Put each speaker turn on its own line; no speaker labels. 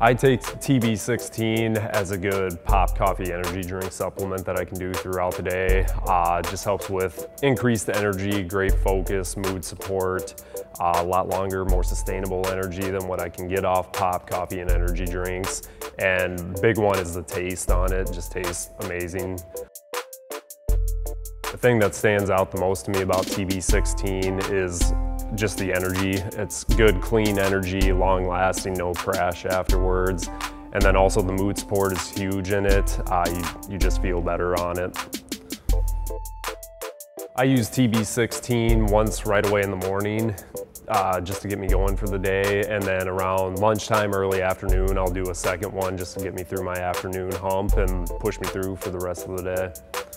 I take TB16 as a good pop coffee energy drink supplement that I can do throughout the day. Uh, just helps with increased energy, great focus, mood support, uh, a lot longer, more sustainable energy than what I can get off pop coffee and energy drinks. And big one is the taste on it, just tastes amazing. The thing that stands out the most to me about TB16 is just the energy. It's good, clean energy, long lasting, no crash afterwards. And then also the mood support is huge in it. Uh, you, you just feel better on it. I use TB16 once right away in the morning uh, just to get me going for the day. And then around lunchtime, early afternoon, I'll do a second one just to get me through my afternoon hump and push me through for the rest of the day.